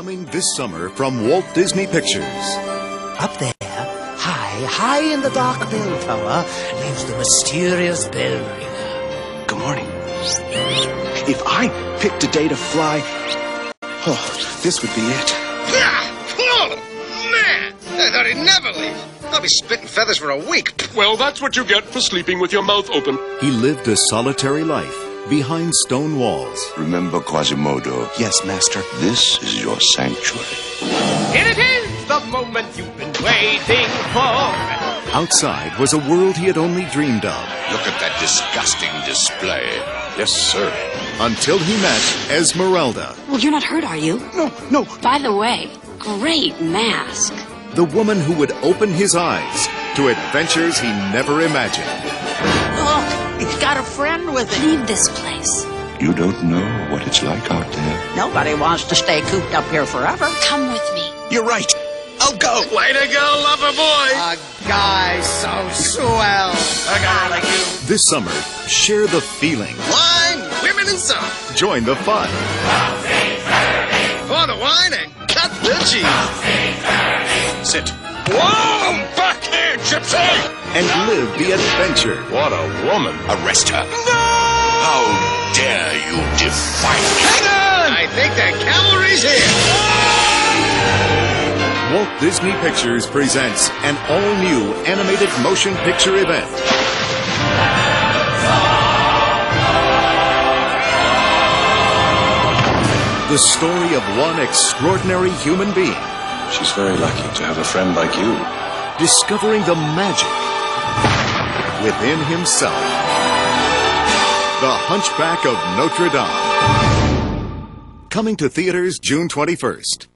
Coming this summer from Walt Disney Pictures. Up there, high, high in the dark bell tower, lives the mysterious bell ringer. Good morning. If I picked a day to fly, oh, this would be it. Oh, man! I thought he'd never leave. I'll be spitting feathers for a week. Well, that's what you get for sleeping with your mouth open. He lived a solitary life behind stone walls. Remember Quasimodo. Yes, master. This is your sanctuary. Here it is, the moment you've been waiting for. Outside was a world he had only dreamed of Look at that disgusting display. Yes, sir. until he met Esmeralda, Well, you're not hurt, are you? No, no. By the way, great mask. the woman who would open his eyes to adventures he never imagined. Look, he's got a friend with him. Leave this place. You don't know what it's like out there. Nobody wants to stay cooped up here forever. Come with me. You're right. I'll go. Way to go, lover boy! A guy so swell. A guy like you. This summer, share the feeling, Wine, women, and song. join the fun, Pour the wine and cut the cheese. Sit. Whoa! Backhand, Gypsy! and live the adventure. What a woman. Arrest her. No! How dare you defy me? Hang on! I think the cavalry's here. Walt Disney Pictures presents an all-new animated motion picture event. The story of one extraordinary human being She's very lucky to have a friend like you. Discovering the magic within himself. The Hunchback of Notre Dame. Coming to theaters June 21st.